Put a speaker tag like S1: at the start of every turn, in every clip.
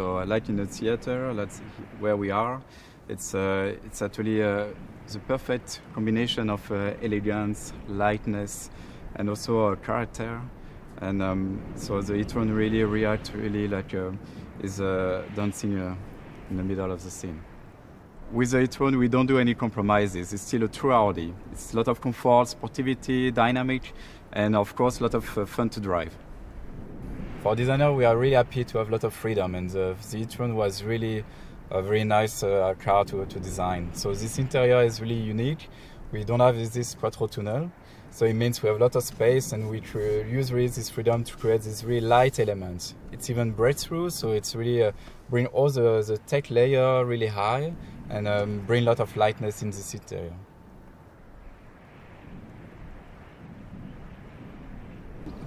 S1: So like in a theater, that's where we are. It's uh, it's actually uh, the perfect combination of uh, elegance, lightness, and also character. And um, so the e-tron really react really like uh, is uh, dancing uh, in the middle of the scene. With the e-tron, we don't do any compromises. It's still a true Audi. It's a lot of comfort, sportivity, dynamic, and of course, a lot of uh, fun to drive. For designer, we are really happy to have a lot of freedom, and the, the e-tron was really a very nice uh, car to, to design. So this interior is really unique. We don't have this quattro tunnel, so it means we have a lot of space, and we use really this freedom to create these really light elements. It's even breakthrough, so it's really uh, bring all the, the tech layer really high, and um, bring a lot of lightness in this interior.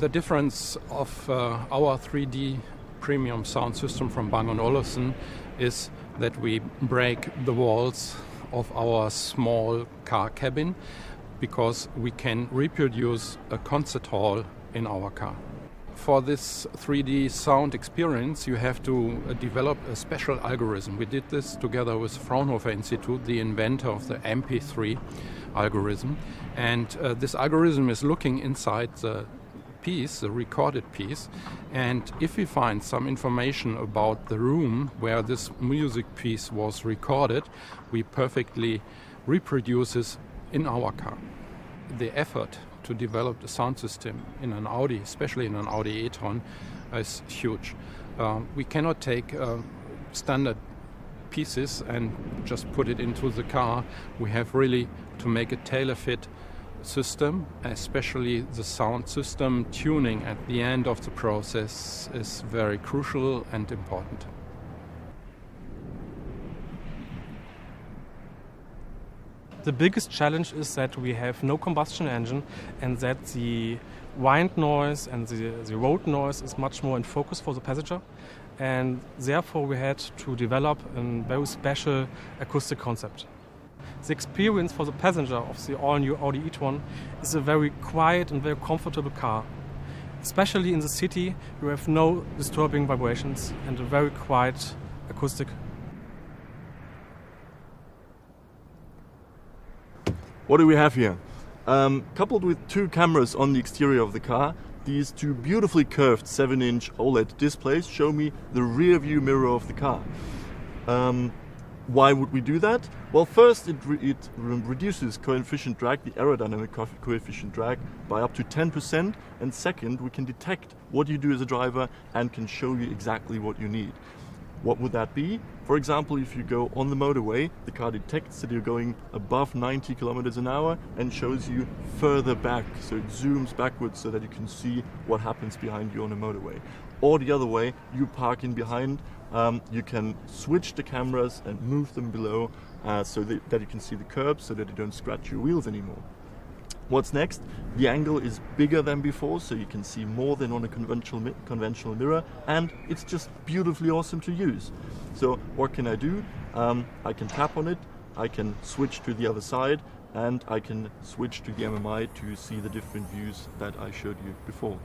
S2: The difference of uh, our 3D premium sound system from Bang & Olufsen is that we break the walls of our small car cabin because we can reproduce a concert hall in our car. For this 3D sound experience, you have to uh, develop a special algorithm. We did this together with Fraunhofer Institute, the inventor of the MP3 algorithm. And uh, this algorithm is looking inside the piece, the recorded piece, and if we find some information about the room where this music piece was recorded, we perfectly reproduce this in our car. The effort to develop the sound system in an Audi, especially in an Audi e-tron, is huge. Um, we cannot take uh, standard pieces and just put it into the car. We have really to make a tailor fit system, especially the sound system tuning at the end of the process is very crucial and important.
S3: The biggest challenge is that we have no combustion engine and that the wind noise and the, the road noise is much more in focus for the passenger. And therefore, we had to develop a very special acoustic concept. The experience for the passenger of the all new Audi e-tron is a very quiet and very comfortable car. Especially in the city, you have no disturbing vibrations and a very quiet acoustic
S4: What do we have here? Um, coupled with two cameras on the exterior of the car, these two beautifully curved 7-inch OLED displays show me the rear view mirror of the car. Um, why would we do that? Well, first, it, re it re reduces coefficient drag, the aerodynamic co coefficient drag, by up to 10%. And second, we can detect what you do as a driver and can show you exactly what you need. What would that be? For example, if you go on the motorway, the car detects that you're going above 90 kilometers an hour and shows you further back. So it zooms backwards so that you can see what happens behind you on the motorway. Or the other way, you park in behind, um, you can switch the cameras and move them below uh, so that, that you can see the curbs so that you don't scratch your wheels anymore. What's next? The angle is bigger than before, so you can see more than on a conventional, mi conventional mirror, and it's just beautifully awesome to use. So what can I do? Um, I can tap on it, I can switch to the other side, and I can switch to the MMI to see the different views that I showed you before.